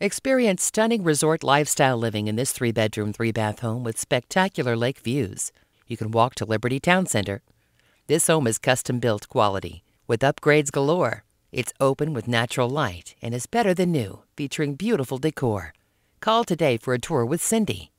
Experience stunning resort lifestyle living in this three bedroom, three bath home with spectacular lake views. You can walk to Liberty Town Center. This home is custom built quality with upgrades galore. It's open with natural light and is better than new, featuring beautiful decor. Call today for a tour with Cindy.